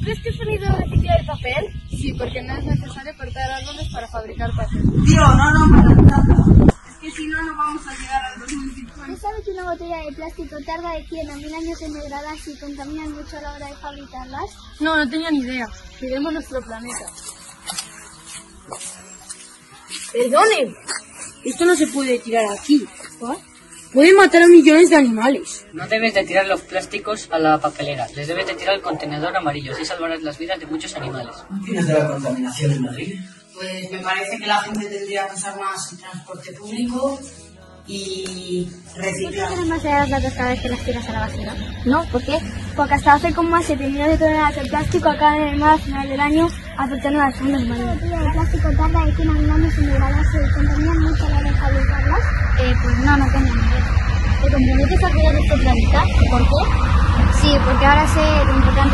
¿Sabes qué es sonido reciclar el papel? Sí, porque no es necesario cortar árboles para fabricar papel. Tío, no, no, nada. Es que si no, no vamos a llegar al 2050. ¿Sabes que una botella de plástico tarda de 100 a 1000 años en degradarse y contaminan mucho a la hora de fabricarlas? No, no tenía ni idea. Cuidemos nuestro planeta. Perdone, esto no se puede tirar aquí. Puede matar a millones de animales. No debes de tirar los plásticos a la papelera, les debes de tirar al contenedor amarillo, así salvarás las vidas de muchos animales. ¿Qué opinas de la contaminación en Madrid? Pues me parece que la gente tendría que usar más el transporte público y ¿No reciclar. tienes demasiadas latas cada vez que las tiras a la basura? No, ¿por qué? Porque hasta hace como más 7 millones de toneladas de plástico acaban en el mar al final del año afectando a los fondos marinos. ¿La botella de plástico tarda de 100 a 1000 años en pues no, no tengo ni idea. ¿Te comprometes a cuidar este planeta? ¿Por qué? Sí, porque ahora sé lo importante